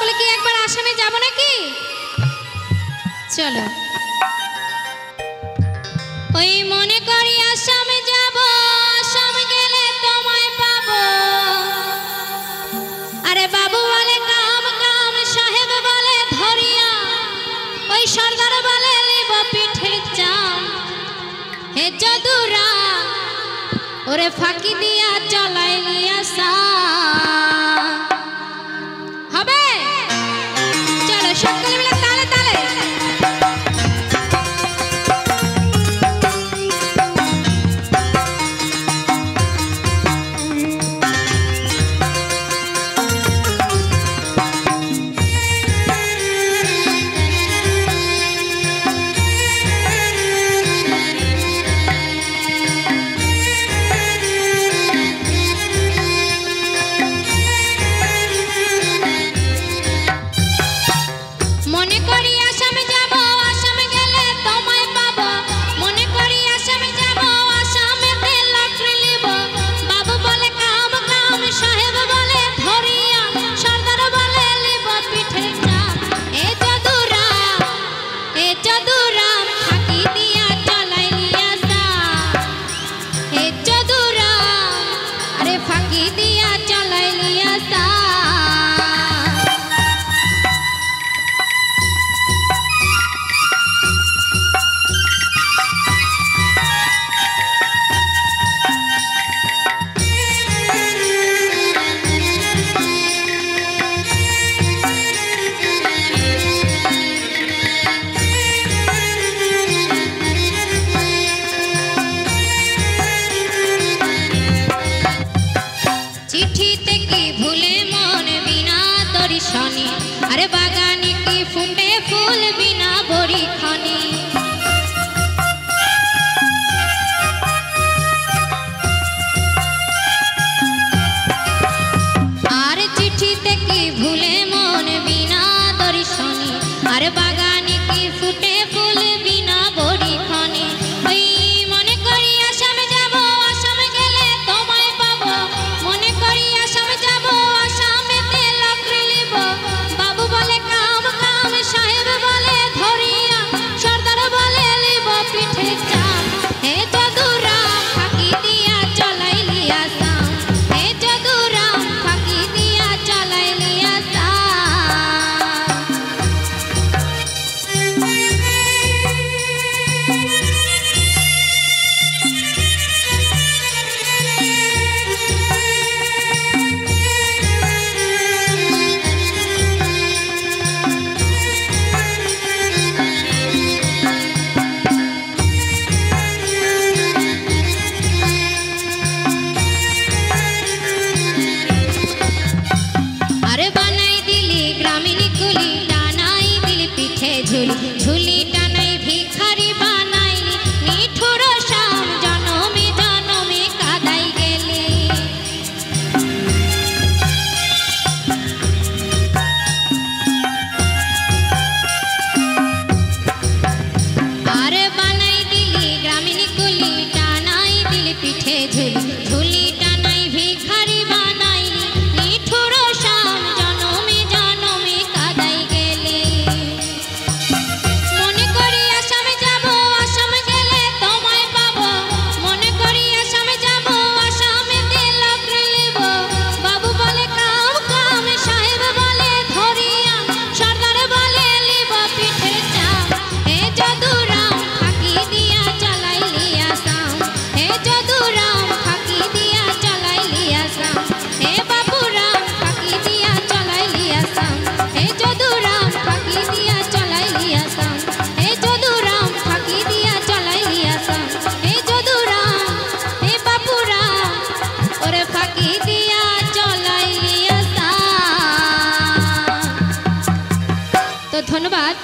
সকলে কি একবার আসামে যাব নাকি? চলো। ওই মনে করি আসামে যাব গেলে তোমায় আরে বাবু বলে কাম কাম, সাহেব বলে ধরিয়া। ওই সর্দার বলে লিব পিঠের চাম। হে যদুরা, ওরে ফাঁকি দিয়া চলাই নিয়া সা ধন্যবাদ।